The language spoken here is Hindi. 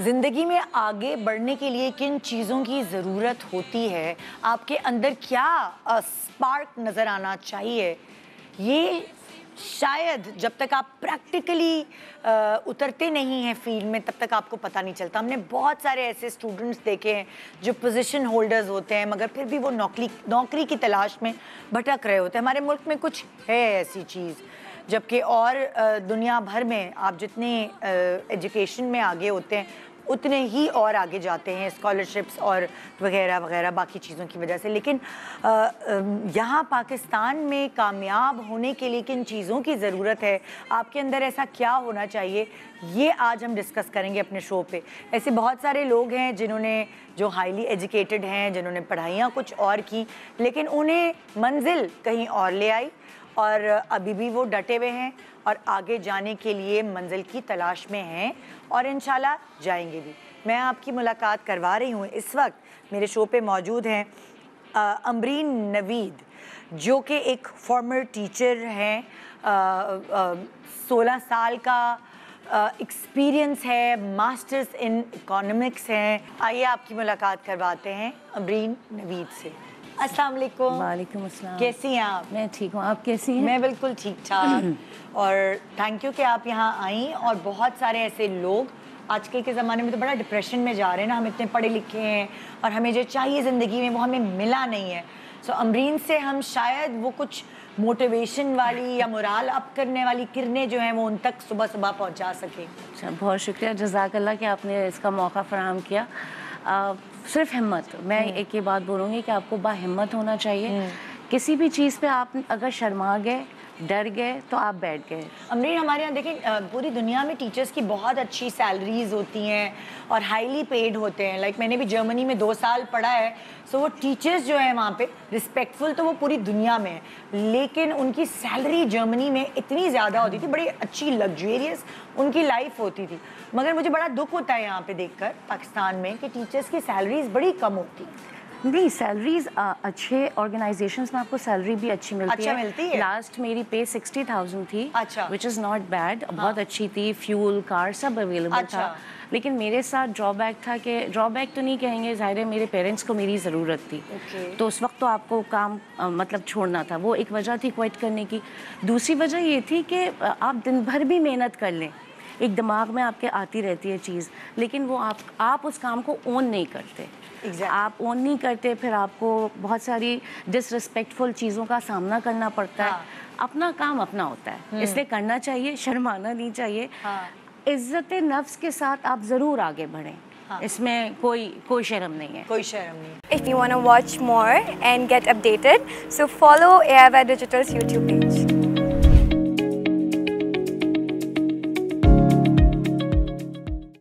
ज़िंदगी में आगे बढ़ने के लिए किन चीज़ों की ज़रूरत होती है? आपके अंदर क्या स्पार्क नज़र आना चाहिए? ये शायद जब तक आप प्रैक्टिकली उतरते नहीं हैं फ़ील्ड में, तब तक आपको पता नहीं चलता। हमने बहुत सारे ऐसे स्टूडेंट्स देखे हैं जो पोजीशन होल्डर्स होते हैं, मगर फिर भी वो नौकरी नौकरी की तलाश में भटक रहे होते हैं। हमारे मुल्क में कुछ है ऐसी चीज़, जबकि और दुनिया भर में आप जितने एजुकेशन में आगे होते हैं उतने ही और आगे जाते हैं स्कॉलरशिप्स और वगैरह वगैरह, बाकी चीज़ों की वजह से। लेकिन यहाँ पाकिस्तान में कामयाब होने के लिए किन चीज़ों की ज़रूरत है? आपके अंदर ऐसा क्या होना चाहिए? ये आज हम डिस्कस करेंगे अपने शो पे। ऐसे बहुत सारे लोग हैं जिन्होंने, जो हाईली एजुकेटेड हैं, जिन्होंने पढ़ाइयाँ कुछ और की, लेकिन उन्हें मंजिल कहीं और ले आई। और अभी भी वो डटे हुए हैं और आगे जाने के लिए मंजिल की तलाश में हैं और इन जाएँगे भी। मैं आपकी मुलाकात करवा रही हूँ। इस वक्त मेरे शो पे मौजूद हैं अमरीन नवीद, जो कि एक फॉर्मर टीचर हैं सोलह साल का एक्सपीरियंस है मास्टर्स इन इकोनॉमिक्स हैं। आइए आपकी मुलाकात करवाते हैं अमरीन नवीद से। अस्सलाम वालेकुम। वालेकुम अस्सलाम। कैसी हैं आप? मैं ठीक हूँ। आप कैसी हैं? मैं बिल्कुल ठीक ठाक। और थैंक यू कि आप यहाँ आई और बहुत सारे ऐसे लोग आजकल के ज़माने में तो बड़ा डिप्रेशन में जा रहे हैं ना। हम इतने पढ़े लिखे हैं और हमें जो चाहिए ज़िंदगी में वो हमें मिला नहीं है। सो so, अमरीन से हम शायद वो कुछ मोटिवेशन वाली या मुराल अप करने वाली किरणें जो हैं वो उन तक सुबह सुबह पहुँचा सकें। अच्छा बहुत शुक्रिया। जजाकल्ला कि आपने इसका मौका फराहम किया। आ, सिर्फ़ हिम्मत मैं हम्म। एक ये बात बोलूँगी कि आपको बा हिम्मत होना चाहिए हम्म। किसी भी चीज़ पे आप अगर शर्मा गए डर गए तो आप बैठ गए। अमरीन हमारे यहाँ देखें पूरी दुनिया में टीचर्स की बहुत अच्छी सैलरीज होती हैं और हाईली पेड होते हैं। लाइक मैंने भी जर्मनी में दो साल पढ़ा है सो वो टीचर्स जो है वहाँ पे रिस्पेक्टफुल तो वो पूरी दुनिया में है। लेकिन उनकी सैलरी जर्मनी में इतनी ज़्यादा होती थी, बड़ी अच्छी लग्जरियस उनकी लाइफ होती थी। मगर मुझे बड़ा दुख होता है यहाँ पे देखकर, पाकिस्तान में, कि टीचर्स की सैलरीज बड़ी कम होती नहीं सैलरीज अच्छे ऑर्गेनाइजेशन में आपको सैलरी भी अच्छी मिलती अच्छा है। मिलती है। लास्ट मेरी पे सिक्सटी थाउज़ेंड थी अच्छा। विच इज़ नॉट बैड बहुत अच्छी थी फ्यूल कार सब अवेलेबल अच्छा। था लेकिन मेरे साथ ड्रॉबैक था कि ड्रॉबैक तो नहीं कहेंगे ज़ाहिर है मेरे पेरेंट्स को मेरी ज़रूरत थी। Okay. तो उस वक्त तो आपको काम आ, मतलब छोड़ना था। वो एक वजह थी क्विट करने की। दूसरी वजह ये थी कि आप दिन भर भी मेहनत कर लें। एक दिमाग में आपके आती रहती है चीज़ लेकिन वो आप आप उस काम को ओन नहीं करते exactly. आप ओन नहीं करते फिर आपको बहुत सारी डिसरिस्पेक्टफुल चीज़ों का सामना करना पड़ता हाँ. है अपना काम अपना होता है हम्म। इसलिए करना चाहिए शर्माना नहीं चाहिए हाँ. इज़्ज़त नफ्स के साथ आप ज़रूर आगे बढ़ें हाँ. इसमें कोई कोई शर्म नहीं है कोई शर्म नहीं if you want to watch more and get updated so follow Air Digitals YouTube page